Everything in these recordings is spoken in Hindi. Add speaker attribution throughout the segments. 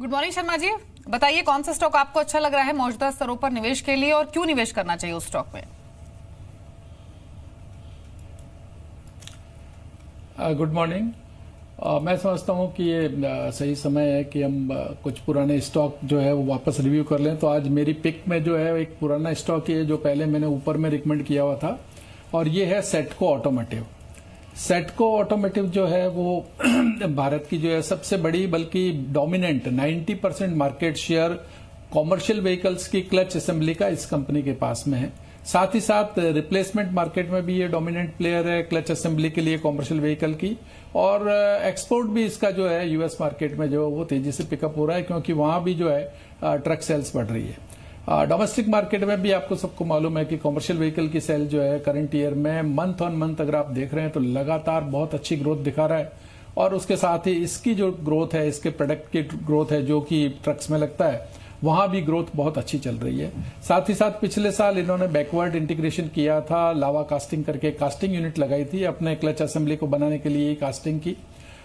Speaker 1: Good morning Sharma ji. बताइए कौन सा स्टॉक आपको अच्छा लग रहा है मौजूदा स्तरों पर निवेश के लिए और क्यों निवेश करना चाहिए उस स्टॉक में?
Speaker 2: गुड मॉर्निंग मैं समझता हूँ कि ये uh, सही समय है कि हम uh, कुछ पुराने स्टॉक जो है वो वापस रिव्यू कर लें। तो आज मेरी पिक में जो है एक पुराना स्टॉक है जो पहले मैंने ऊपर में रिकमेंड किया हुआ था और ये है सेटको ऑटोमेटिव सेटको ऑटोमेटिव जो है वो भारत की जो है सबसे बड़ी, बल्कि dominant 90 percent market share commercial vehicles की क्लच असेंबली का इस कंपनी के पास में है। साथ ही साथ रिप्लेसमेंट मार्केट में भी ये डोमिनेंट प्लेयर है क्लच असेंबली के लिए कॉमर्शियल व्हीकल की। और एक्सपोर्ट भी इसका जो है यूएस मार्केट में जो वो तेज़ी से पिकअप हो रहा है, क्योंकि वहाँ भी जो है ट्रक सेल्स बढ़ रही है। डोमेस्टिक मार्केट में भी आपको सबको मालूम है कि कॉमर्शियल व्हीकल की सेल जो है करंट ईयर में मंथ ऑन मंथ अगर आप देख रहे हैं तो लगातार बहुत अच्छी ग्रोथ दिखा रहा है। और उसके साथ ही इसकी जो ग्रोथ है, इसके प्रोडक्ट की ग्रोथ है जो कि ट्रक्स में लगता है, वहाँ भी ग्रोथ बहुत अच्छी चल रही है। साथ ही साथ पिछले साल इन्होंने बैकवर्ड इंटीग्रेशन किया था, लावा कास्टिंग करके कास्टिंग यूनिट लगाई थी अपने क्लच असेंबली को बनाने के लिए कास्टिंग की।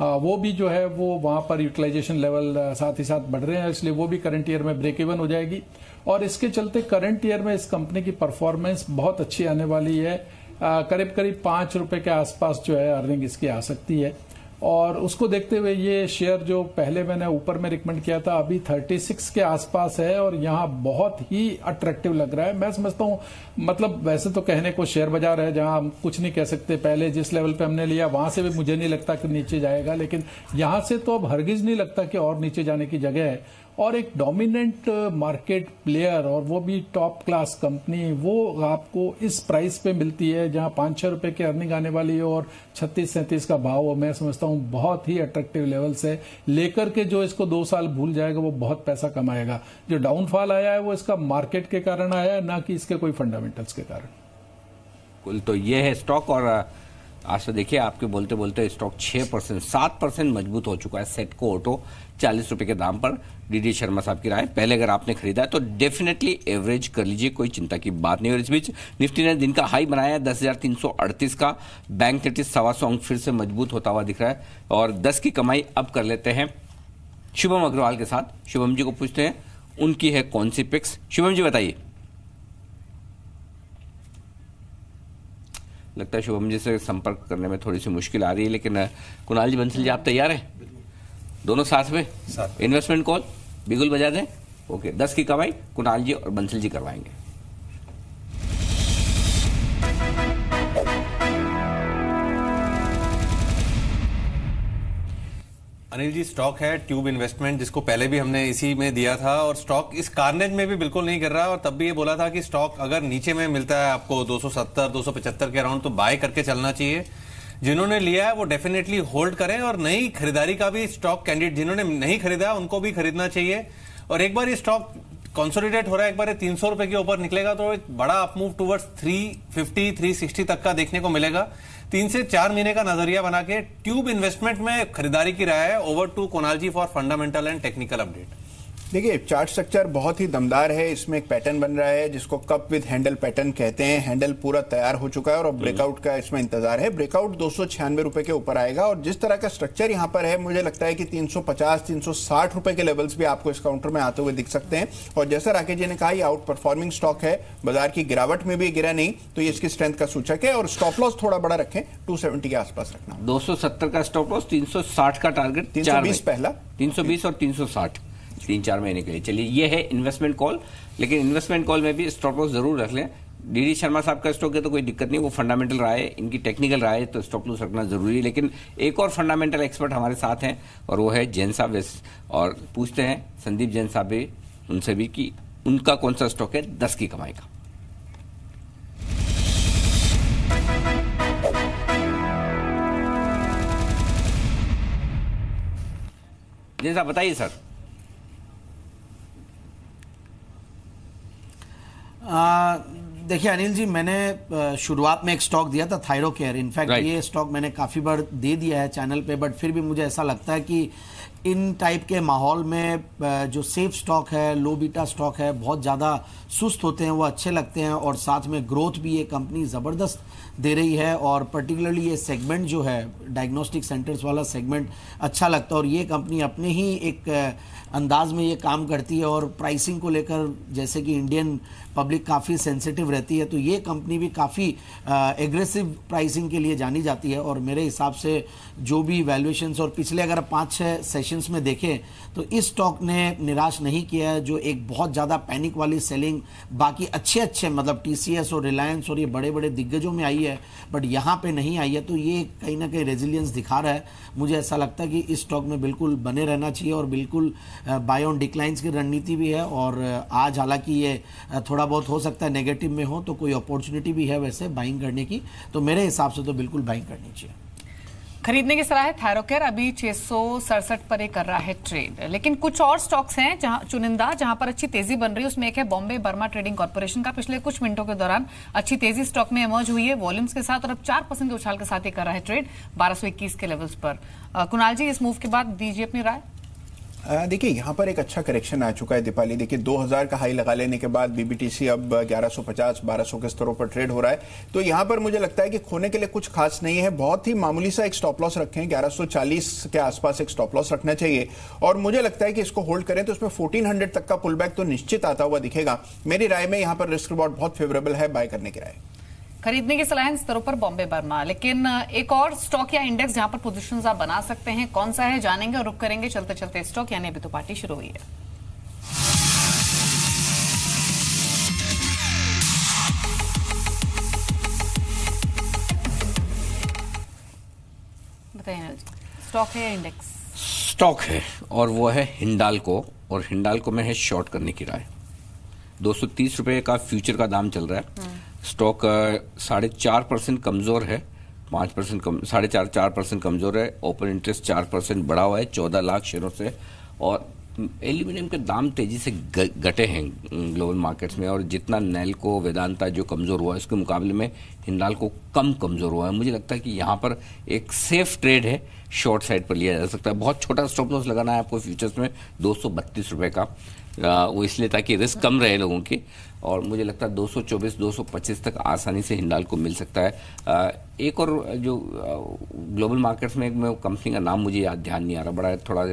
Speaker 2: वो भी जो है, वो वहाँ पर यूटिलाइजेशन लेवल साथ ही साथ बढ़ रहे हैं, इसलिए वो भी करंट ईयर में ब्रेक इवन हो जाएगी। और इसके चलते करंट ईयर में इस कंपनी की परफॉर्मेंस बहुत अच्छी आने वाली है। करीब करीब पाँच रुपए के आसपास जो है अर्निंग इसकी आ सकती है। और उसको देखते हुए ये शेयर जो पहले मैंने ऊपर में रिकमेंड किया था, अभी 36 के आसपास है और यहाँ बहुत ही अट्रैक्टिव लग रहा है। मैं समझता हूँ मतलब वैसे तो कहने को शेयर बाज़ार है जहाँ हम कुछ नहीं कह सकते। पहले जिस लेवल पे हमने लिया, वहाँ से भी मुझे नहीं लगता कि नीचे जाएगा, लेकिन यहाँ से तो अब हरगिज नहीं लगता कि और नीचे जाने की जगह है। और एक डोमिनेंट मार्केट प्लेयर और वो भी टॉप क्लास कंपनी वो आपको इस प्राइस पे मिलती है जहाँ पाँच छह रुपए की अर्निंग आने वाली है और छत्तीस सैंतीस का भाव मैं समझता हूँ बहुत ही अट्रैक्टिव लेवल से लेकर के जो इसको दो साल भूल जाएगा, वो बहुत पैसा कमाएगा। जो डाउनफॉल आया है, वो इसका मार्केट के कारण आया है, ना कि इसके कोई फंडामेंटल्स के कारण।
Speaker 3: कुल तो ये है स्टॉक और आज तो देखिए, आपके बोलते बोलते स्टॉक छह परसेंट, सात परसेंट मज़बूत हो चुका है। सेट को ऑटो चालीस रुपए के दाम पर डीडी शर्मा साहब की राय पहले अगर आपने खरीदा है तो डेफिनेटली एवरेज कर लीजिए, कोई चिंता की बात नहीं और इस बीच निफ्टी ने दिन का हाई बनाया है दस का। बैंक निफ्टी सवा सौ अंक फिर से मज़बूत होता हुआ दिख रहा है और दस की कमाई अब कर लेते हैं। शुभम अग्रवाल के साथ शुभम जी को पूछते हैं, उनकी है कौन सी पिक्स शुभम जी बताइए। लगता है शुभम जी से संपर्क करने में थोड़ी सी मुश्किल आ रही है, लेकिन, कुणाल जी बंसल जी, आप तैयार हैं? दोनों साथ में? इन्वेस्टमेंट कॉल बिगुल बजा दें। ओके दस की कमाई कुणाल जी और बंसल जी करवाएँगे।
Speaker 4: अनिल जी स्टॉक है ट्यूब इन्वेस्टमेंट जिसको पहले भी हमने इसी में दिया था और स्टॉक इस कार्नेज में भी बिल्कुल नहीं कर रहा और तब भी ये बोला था कि स्टॉक अगर नीचे में मिलता है आपको 270 275 के अराउंड तो बाय करके चलना चाहिए। जिन्होंने लिया है, वो डेफिनेटली होल्ड करें और नई खरीदारी का भी स्टॉक कैंडिडेट जिन्होंने नहीं खरीदा, उनको भी खरीदना चाहिए। और एक बार ये स्टॉक कॉन्सोलिडेट हो रहा है, एक बार तीन सौ रुपए के ऊपर निकलेगा तो एक बड़ा upmove towards three fifty three sixty तक का देखने को मिलेगा। तीन से चार महीने का नज़रिया बना के ट्यूब इन्वेस्टमेंट में खरीदारी की राय है over to कोनालजी for fundamental and technical update
Speaker 5: देखिए चार्ट स्ट्रक्चर बहुत ही दमदार है। इसमें एक पैटर्न बन रहा है जिसको कप विद हैंडल पैटर्न कहते हैं। हैंडल पूरा तैयार हो चुका है और ब्रेकआउट का इसमें इंतज़ार है। ब्रेकआउट दो सौ छियानवे रुपए के ऊपर आएगा और जिस तरह का स्ट्रक्चर यहाँ पर है मुझे लगता है कि 350 360 रुपए के लेवल्स भी आपको इस काउंटर में आते हुए दिख सकते हैं। और जैसा राकेश जी ने कहा आउट परफॉर्मिंग स्टॉक है। बाज़ार की गिरावट में भी गिरा नहीं तो ये इसकी स्ट्रेंथ का सूचक है। और स्टॉप लॉस थोड़ा बड़ा रखें टू के आसपास रखना।
Speaker 3: दो सौ सत्तर का स्टॉप लॉस तीन सौ साठ का टारगेट
Speaker 5: तीन सौ बीस पहला।
Speaker 3: तीन सौ बीस और तीन सौ साठ। तीन चार महीने के लिए। चलिए, ये है इन्वेस्टमेंट कॉल लेकिन इन्वेस्टमेंट कॉल में भी स्टॉप लॉस ज़रूर रख लें। डी शर्मा साहब का स्टॉक है तो कोई दिक्कत नहीं, वो फंडामेंटल रहा है इनकी टेक्निकल रहा है तो स्टॉप लॉस रखना ज़रूरी है। लेकिन एक और फंडामेंटल एक्सपर्ट हमारे साथ हैं, और वो है जैन साहब और पूछते हैं संदीप जैन साहब भी, उनसे भी कि उनका कौन सा स्टॉक है दस की कमाई का? साहब, बताइए सर।
Speaker 6: देखिए अनिल जी मैंने शुरुआत में एक स्टॉक दिया था थायरो केयर इनफैक्ट ये स्टॉक मैंने काफ़ी बार दे दिया है चैनल पे बट फिर भी मुझे ऐसा लगता है कि इन टाइप के माहौल में जो सेफ़ स्टॉक है लो बीटा स्टॉक है, बहुत ज़्यादा सुस्त होते हैं, वो अच्छे लगते हैं और साथ में ग्रोथ भी ये कंपनी ज़बरदस्त दे रही है और पर्टिकुलरली ये सेगमेंट जो है डायग्नोस्टिक सेंटर्स वाला सेगमेंट अच्छा लगता है और ये कंपनी अपने ही एक अंदाज में ये काम करती है और प्राइसिंग को लेकर जैसे कि इंडियन पब्लिक काफ़ी सेंसिटिव रहती है तो ये कंपनी भी काफ़ी एग्रेसिव प्राइसिंग के लिए जानी जाती है और मेरे हिसाब से जो भी वैल्यूएशंस और पिछले अगर पाँच छः सेशंस में देखें तो इस स्टॉक ने निराश नहीं किया है, जो एक बहुत ज़्यादा पैनिक वाली सेलिंग बाकी अच्छे अच्छे मतलब टीसीएस और रिलायंस और ये बड़े बड़े दिग्गजों में आई है बट यहाँ पे नहीं आई है तो ये कहीं ना कहीं रेजिलियंस दिखा रहा है। मुझे ऐसा लगता है कि इस स्टॉक में बिल्कुल बने रहना चाहिए और बिल्कुल बाय ऑन डिक्लाइंस की रणनीति भी है और आज हालाँकि ये थोड़ा बहुत हो सकता है नेगेटिव में हो तो कोई अपॉर्चुनिटी भी है वैसे बाइंग करने की तो मेरे हिसाब से तो बिल्कुल बाइंग करनी चाहिए।
Speaker 1: खरीदने की सलाह है थायरोकेयर। अभी छह सौ सड़सठ पर ही कर रहा है ट्रेड लेकिन कुछ और स्टॉक्स हैं जहाँ चुनिंदा, जहाँ पर अच्छी तेज़ी बन रही है। उसमें एक है बॉम्बे बर्मा ट्रेडिंग कॉर्पोरेशन का। पिछले कुछ मिनटों के दौरान अच्छी तेज़ी स्टॉक में इमर्ज हुई है। वॉल्यूम्स के साथ और अब चार परसेंट के उछाल के साथ ही कर रहा है ट्रेड बारह के लेवल्स पर। कुणाल जी, इस मूव के बाद दीजिए अपनी राय।
Speaker 5: देखिए, यहाँ पर एक अच्छा करेक्शन आ चुका है दीपाली। देखिए 2000 का हाई लगा लेने के बाद बीबीटीसी अब 1150 1200 के स्तरों पर ट्रेड हो रहा है। तो यहाँ पर मुझे लगता है कि खोने के लिए कुछ खास नहीं है। बहुत ही मामूली सा एक स्टॉप लॉस रखें। 1140 के आसपास एक स्टॉप लॉस रखना चाहिए। और मुझे लगता है कि इसको होल्ड करें तो उसमें फोर्टीन तक का पुल तो निश्चित आता हुआ दिखेगा। मेरी राय में यहाँ पर रिस्क रिवॉर्ड बहुत फेवरेबल है। बाय करने की राय।
Speaker 1: खरीदने की सलाह इन स्तरों पर बॉम्बे, बर्मा। लेकिन एक और स्टॉक या इंडेक्स जहाँ पर पोजीशंस आप बना सकते हैं, कौन सा है, जानेंगे और रुक करेंगे चलते चलते स्टॉक यानी अभी तो पार्टी शुरू हुई है। स्टॉक है इंडेक्स
Speaker 3: स्टॉक है, और वो है हिंडालको और हिंडालको में है शॉर्ट करने की राय। दो सौ तीस रुपए का फ्यूचर का दाम चल रहा है। स्टॉक साढ़े चार परसेंट कमज़ोर है, पाँच परसेंट कम, साढ़े चार चार परसेंट कमज़ोर है, ओपन इंटरेस्ट चार परसेंट बढ़ा हुआ है, चौदह लाख शेयरों से, और एल्यूमिनियम के दाम तेज़ी से घटे हैं ग्लोबल मार्केट्स में, और जितना नैल को वेदांता जो कमज़ोर हुआ है, उसके मुकाबले में हिंडाल को कम कमज़ोर हुआ है। मुझे लगता है कि यहाँ पर एक सेफ़ ट्रेड है, शॉर्ट साइड पर लिया जा सकता है। बहुत छोटा स्टॉप लॉस लगाना है आपको फ्यूचर्स में, दो सौ का। वो इसलिए ताकि रिस्क कम रहे लोगों की। और मुझे लगता है 224 225 तक आसानी से हिंडाल को मिल सकता है। एक और जो ग्लोबल मार्केट्स में एक कंपनी का नाम मुझे याद ध्यान नहीं आ रहा बड़ा थोड़ा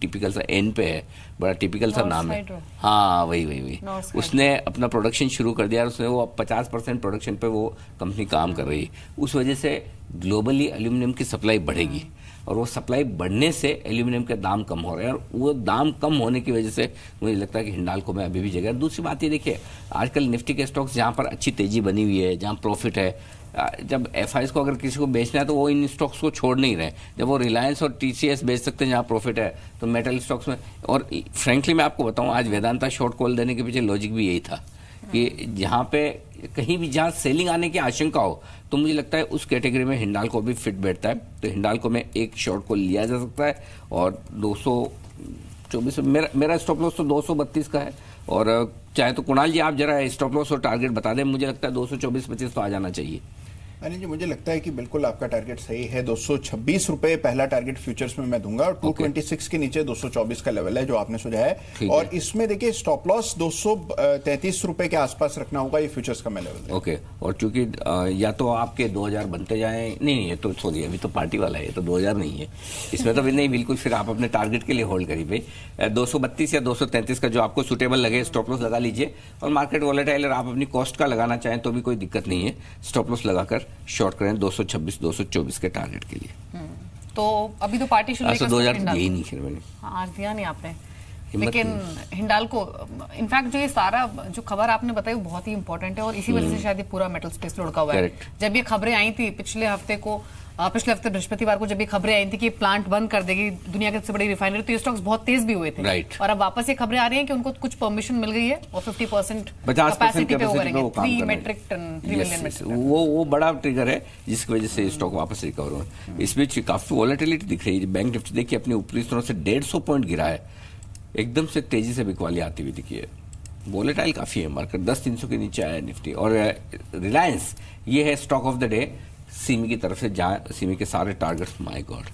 Speaker 3: टिपिकल सा एन पे है बड़ा टिपिकल सा नाम है। हाँ वही वही वही। उसने अपना प्रोडक्शन शुरू कर दिया और उसने वो अब पचास परसेंट प्रोडक्शन पे वो कंपनी काम कर रही है। उस वजह से ग्लोबली एल्यूमिनियम की सप्लाई बढ़ेगी। और वो सप्लाई बढ़ने से एल्यूमिनियम के दाम कम हो रहे हैं। और वो दाम कम होने की वजह से मुझे लगता है कि हिंडाल को मैं अभी भी जगह दूसरी बात ये देखिए, आजकल निफ्टी के स्टॉक्स जहाँ पर अच्छी तेज़ी बनी हुई है, जहाँ प्रॉफिट है जब एफ़ को अगर किसी को बेचना है तो वो इन स्टॉक्स को छोड़ नहीं रहे। जब वो रिलायंस और टीसीएस बेच सकते हैं जहाँ प्रॉफिट है तो मेटल स्टॉक्स में, और फ्रेंकली मैं आपको बताऊँ, आज वेदांता शॉर्ट कॉल देने के पीछे लॉजिक भी यही था। कि जहाँ पे कहीं भी जहाँ सेलिंग आने की आशंका हो तो मुझे लगता है उस कैटेगरी में हिंडाल को भी फिट बैठता है। तो हिंडाल को में एक शॉर्ट को लिया जा सकता है और दो चौबीस मेरा मेरा स्टॉप लॉस तो दो सौ बत्तीस का है। और, चाहे तो कुणाल जी आप जरा स्टॉप लॉस और टारगेट बता दें, मुझे लगता है दो सौ चौबीस पच्चीस तो आ जाना चाहिए।
Speaker 5: अनिल जी मुझे लगता है कि बिल्कुल आपका टारगेट सही है दो रुपए पहला टारगेट फ्यूचर्स में मैं दूँगा और टू ट्वेंटी सिक्स के नीचे 224 का लेवल है जो आपने सुझाया है। और इसमें देखिए स्टॉप लॉस दो रुपए के आसपास रखना होगा ये फ्यूचर्स का मैं लेवल
Speaker 3: ओके okay. और चूँकि या तो आपके 2000 बनते जाए नहीं ये तो सॉरी अभी तो पार्टी वाला है तो 2000 नहीं है। इसमें तो नहीं बिल्कुल फिर आप अपने टारगेट के लिए होल्ड करिए दो सौ या दो सौ तैंतीस का जो आपको सुटेबल लगे स्टॉप लॉस लगा लीजिए। और मार्केट वॉलेटाइल आप अपनी कॉस्ट का लगाना चाहें तो भी कोई दिक्कत नहीं है स्टॉप लॉस लगाकर। शॉर्ट करें 226 224 के टारगेट के लिए।
Speaker 1: हम्म। तो अभी तो पार्टी शुरू
Speaker 3: दो हज़ार यही नहीं फिर मैंने
Speaker 1: हाँ आज दिया नहीं आपने। लेकिन हिंडाल को इनफैक्ट जो ये सारा जो खबर आपने बताई वो बहुत ही इंपॉर्टेंट है और इसी वजह से हम्म। शायद ये पूरा मेटल स्पेस लुढ़का हुआ है। जब ये खबरें आई थी पिछले हफ़्ते को पिछले हफ़्ते बृहस्पतिवार को जब ये खबरें आई थी कि प्लांट बंद कर देगी दुनिया की सबसे बड़ी रिफाइनरी तो ये स्टॉक्स बहुत तेज भी हुए थे।
Speaker 3: राइट
Speaker 1: और अब वापस ये खबरें आ रही हैं कि उनको कुछ परमिशन मिल गई है और फिफ्टी परसेंट कैपेसिटी पे वो three metric ton three million
Speaker 3: वो वो बड़ा ट्रिगर है जिसकी वजह से स्टॉक वापस रिकवर हुआ। इस बीच काफ़ी वॉलेटिलिटी दिख रही है। बैंक निफ्टी देखिए अपनी ऊपरी स्तरों से डेढ़ पॉइंट गिरा है। एकदम से तेज़ी से बिकवाली आती हुई दिखी है। वोलेटाइल काफ़ी है मार्केट दस तीन सौ के नीचे आया निफ्टी और रिलायंस ये है stock of the day semi की तरफ़ से जहाँ सीमी के सारे टारगेट्स माय गॉड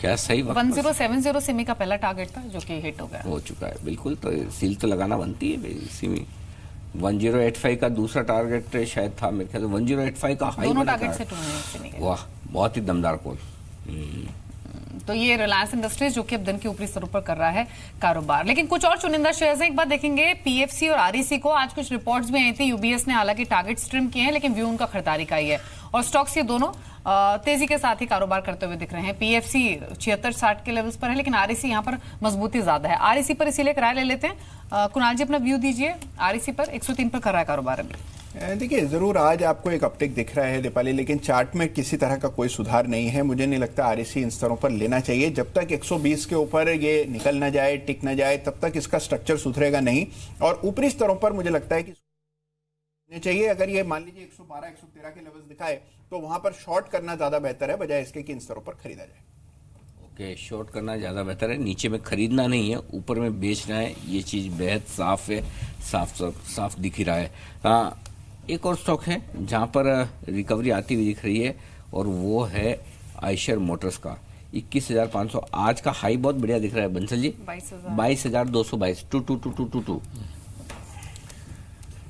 Speaker 3: क्या सही
Speaker 1: वन ज़ीरो सेवन ज़ीरो सिमी का पहला टारगेट था जो कि हिट हो गया।
Speaker 3: हो चुका है बिल्कुल। तो सील तो लगाना बनती है भाई इसी में 1085 का दूसरा टारगेट शायद था मेरे ख्याल से। 1085 का हाई
Speaker 1: दोनों टारगेट से
Speaker 3: वाह बहुत ही दमदार कॉल
Speaker 1: तो ये रिलायंस इंडस्ट्रीज़ जो कि अब दिन के ऊपरी स्तरों पर कर रहा है कारोबार। लेकिन कुछ और चुनिंदा शेयर्स हैं, एक बार देखेंगे। पीएफसी और आरईसी को आज कुछ रिपोर्ट्स भी आई थी। यूबीएस ने हालाँकि टारगेट स्ट्रिम किए हैं, लेकिन व्यू उनका खरीदारी का ही है। और स्टॉक्स ये दोनों तेज़ी के साथ ही कारोबार करते हुए दिख रहे हैं। पीएफसी छिहत्तर साठ के लेवल्स पर है, लेकिन आरईसी यहाँ पर मजबूती ज़्यादा है। आरईसी पर इसीलिए किराया ले लेते हैं। कुणाल जी, अपना व्यू दीजिए। आरईसी पर 103 पर कर रहा है कारोबार अभी।
Speaker 5: देखिए ज़रूर आज आपको एक अपटेक दिख रहा है दीपाली लेकिन चार्ट में किसी तरह का कोई सुधार नहीं है। मुझे नहीं लगता आरएसी इन स्तरों पर लेना चाहिए। जब तक 120 के ऊपर ये निकल ना जाए टिक ना जाए तब तक इसका स्ट्रक्चर सुधरेगा नहीं। और ऊपरी स्तरों पर मुझे लगता है कि चाहिए। अगर ये मान लीजिए 112 113 के लेवल्स दिखाए तो वहाँ पर शॉर्ट करना ज़्यादा बेहतर है बजाय इसके कि इन स्तरों पर खरीदा जाए।
Speaker 3: ओके शॉर्ट करना ज़्यादा बेहतर है। नीचे में खरीदना नहीं है ऊपर में बेचना है। ये चीज़ बेहद साफ़ है साफ़ साफ़, साफ़ दिख ही रहा है। हाँ एक और स्टॉक है जहाँ पर रिकवरी आती हुई दिख रही है और वो है आयशर मोटर्स का। इक्कीस हज़ार पाँच सौ आज का हाई बहुत बढ़िया दिख रहा है बंसल जी।
Speaker 1: 22,000
Speaker 3: बाईस हज़ार दो सौ बाईस। Two two two two two two.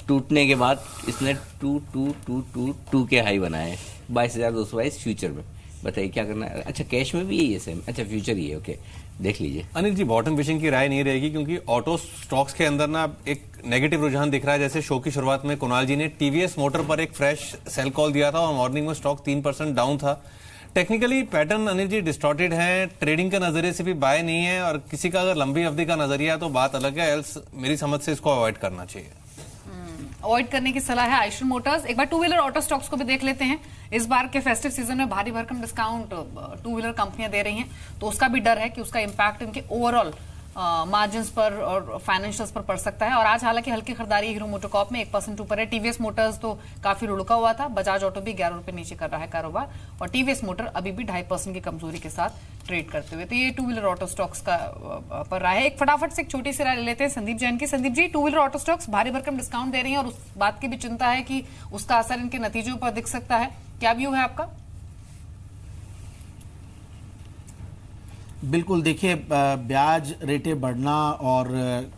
Speaker 3: टूटने के बाद इसने two two two two two के हाई बनाए बाईस हज़ार दो सौ बाईस फ्यूचर में। बताइए, क्या करना है? अच्छा कैश में भी यही है सेम अच्छा फ्यूचर ही है ओके देख लीजिए।
Speaker 4: अनिल जी बॉटम फिशिंग की राय नहीं रहेगी क्योंकि ऑटो स्टॉक्स के अंदर ना एक नेगेटिव रुझान दिख रहा है। जैसे शो की शुरुआत में कुणाल जी ने टीवीएस मोटर पर एक फ्रेश सेल कॉल दिया था और मॉर्निंग में स्टॉक तीन परसेंट डाउन था। Technically pattern Anil ji distorted है। ट्रेडिंग के नज़रिए से भी बाय नहीं है और किसी का अगर लंबी अवधि का नज़रिया है तो बात अलग है एल्स मेरी समझ से इसको अवॉइड करना चाहिए।
Speaker 1: अवॉइड करने की सलाह है आयुष मोटर्स एक बार टू व्हीलर ऑटो स्टॉक्स को भी देख लेते हैं। इस बार के फेस्टिव सीज़न में भारी भरकम डिस्काउंट टू व्हीलर कंपनियाँ दे रही हैं। तो उसका भी डर है कि उसका इम्पैक्ट इनके ओवरऑल मार्जिन पर और फाइनेंशियल्स पर पड़ सकता है। और आज हालाँकि हल्की खरीदारी हीरो मोटोकॉप में एक परसेंट ऊपर है। टीवीएस मोटर्स तो काफ़ी रुड़का हुआ था। बजाज ऑटो भी ग्यारह रुपए नीचे कर रहा है कारोबार। और टीवीएस मोटर अभी भी ढाई परसेंट की कमज़ोरी के साथ ट्रेड करते हुए। तो ये टू व्हीलर ऑटो स्टॉक्स का पर रहा है। एक फटाफट से एक छोटी सी राय लेते हैं संदीप जैन की। Sandeep ji two wheeler auto stocks भारी भरकम डिस्काउंट दे रही हैं और उस बात की भी चिंता है कि उसका असर इनके नतीजों पर दिख सकता है। क्या व्यू है आपका?
Speaker 6: बिल्कुल, देखिए ब्याज रेटें बढ़ना और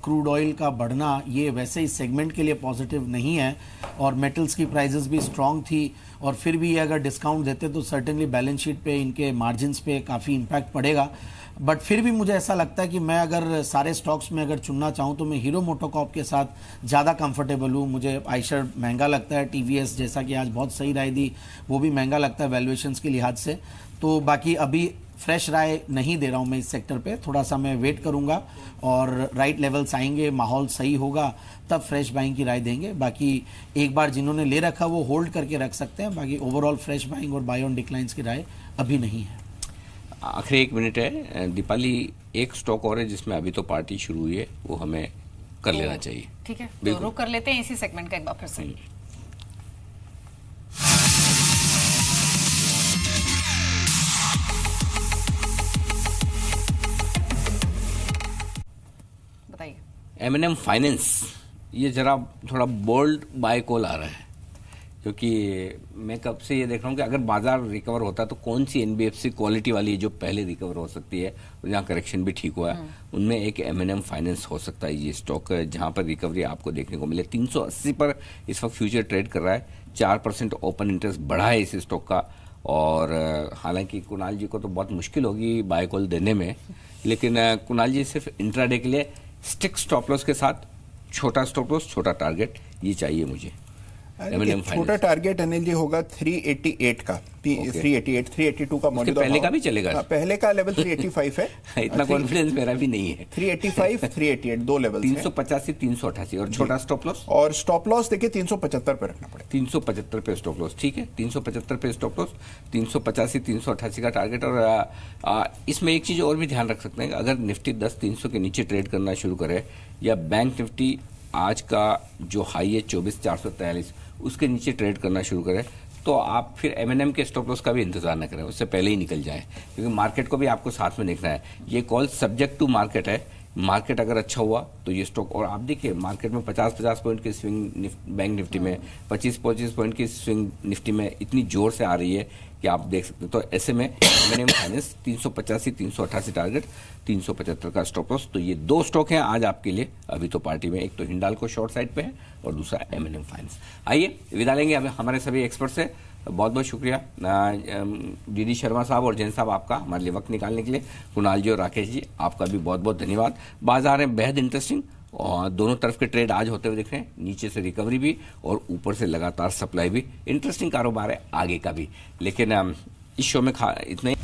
Speaker 6: क्रूड ऑयल का बढ़ना, ये वैसे ही सेगमेंट के लिए पॉजिटिव नहीं है और मेटल्स की प्राइसेस भी स्ट्रांग थी और फिर भी ये अगर डिस्काउंट देते तो सर्टेनली बैलेंस शीट पे, इनके मार्जिन्स पे काफ़ी इम्पैक्ट पड़ेगा। बट फिर भी मुझे ऐसा लगता है कि मैं अगर सारे स्टॉक्स में अगर चुनना चाहूँ तो मैं हीरो मोटोकॉप के साथ ज़्यादा कंफर्टेबल हूँ। मुझे आइशर महँगा लगता है टीवीएस जैसा कि आज बहुत सही राय दी, वो भी महँगा लगता है वैल्यूएशंस के लिहाज से। तो बाकी अभी फ्रेश राय नहीं दे रहा हूँ मैं इस सेक्टर पे। थोड़ा सा मैं वेट करूँगा और राइट लेवल्स आएँगे माहौल सही होगा तब फ्रेश बाइंग की राय देंगे। बाकी एक बार जिन्होंने ले रखा वो होल्ड करके रख सकते हैं। बाकी ओवरऑल फ्रेश बाइंग और बाय ऑन डिक्लाइंस की राय अभी नहीं है।
Speaker 3: आखिरी एक मिनट है। दीपाली एक स्टॉक और है जिसमें अभी तो पार्टी शुरू हुई है वो हमें कर लेना चाहिए।
Speaker 1: ठीक है तो रुक कर लेते हैं इसी सेगमेंट का एक बार फिर से।
Speaker 3: एम एन एम फाइनेंस ये जरा थोड़ा बोल्ड बाय कॉल आ रहा है क्योंकि मैं कब से ये देख रहा हूँ कि अगर बाज़ार रिकवर होता है तो कौन सी एनबीएफसी क्वालिटी वाली है जो पहले रिकवर हो सकती है और जहाँ करेक्शन भी ठीक हुआ है उनमें एक एम एन एम फाइनेंस हो सकता है। ये स्टॉक जहाँ पर रिकवरी आपको देखने को मिले 380 पर इस वक्त फ्यूचर ट्रेड कर रहा है चार परसेंट ओपन इंटरेस्ट बढ़ा है इस स्टॉक का और हालाँकि कुणाल जी को तो बहुत मुश्किल होगी बाय कॉल देने में लेकिन कुणाल जी सिर्फ़ इंट्राडे के लिए स्टिक स्टॉप लॉस के साथ छोटा स्टॉप लॉस छोटा टारगेट ये चाहिए मुझे।
Speaker 5: छोटा। टारगेट अनिल जी होगा 388 का।
Speaker 3: Okay.
Speaker 5: 388 382 का मौजूदा
Speaker 3: पहले का भी चलेगा?
Speaker 5: हाँ, पहले का लेवल 385 है।
Speaker 3: इतना कॉन्फिडेंस मेरा भी नहीं है।
Speaker 5: 385 388 दो लेवल
Speaker 3: तीन सौ पचासी तीन सौ अठासी और छोटा स्टॉप लॉस
Speaker 5: और स्टॉप लॉस देखिए 375 पे रखना पड़ेगा।
Speaker 3: तीन सौ पचहत्तर पे स्टॉप लॉस ठीक है? तीन सौ पचहत्तर पे स्टॉप लॉस तीन सौ पचासी तीन सौ अठासी का टारगेट और आ, आ, इसमें एक चीज़ और भी ध्यान रख सकते हैं। अगर निफ्टी दस तीन सौ के नीचे ट्रेड करना शुरू करे या बैंक निफ्टी आज का जो हाई है चौबीस चार सौ तैयलीस उसके नीचे ट्रेड करना शुरू करें तो आप फिर एम एन एम के स्टॉप लॉस का भी इंतज़ार न करें उससे पहले ही निकल जाएँ क्योंकि मार्केट को भी आपको साथ में देखना है। ये कॉल सब्जेक्ट टू मार्केट है। मार्केट अगर अच्छा हुआ तो ये स्टॉक और आप देखिए मार्केट में 50 50 पॉइंट की स्विंग निफ, बैंक निफ्टी में 25 25 पॉइंट की स्विंग निफ्टी में इतनी ज़ोर से आ रही है कि आप देख सकते हैं। तो ऐसे में एम फाइनेंस तीन सौ पचासी तीन सौ अट्ठासी टारगेट तीन सौ पचहत्तर का स्टॉप लॉस तो ये दो स्टॉक हैं आज आपके लिए। अभी तो पार्टी में एक तो हिंडाल को शॉर्ट साइड पे है और दूसरा एम एन एम फाइनेंस आइए, विदा लेंगे। अब हमारे सभी एक्सपर्ट से बहुत बहुत शुक्रिया। डी शर्मा साहब और जैन साहब आपका, हमारे लिए वक्त निकालने के लिए। कुणाल जी और राकेश जी, आपका भी बहुत बहुत धन्यवाद। बाज़ार है बेहद इंटरेस्टिंग और दोनों तरफ़ के ट्रेड आज होते हुए दिख रहे हैं। नीचे से रिकवरी भी और ऊपर से लगातार सप्लाई भी। इंटरेस्टिंग कारोबार है आगे का भी। लेकिन इस शो में खा, इतना ही।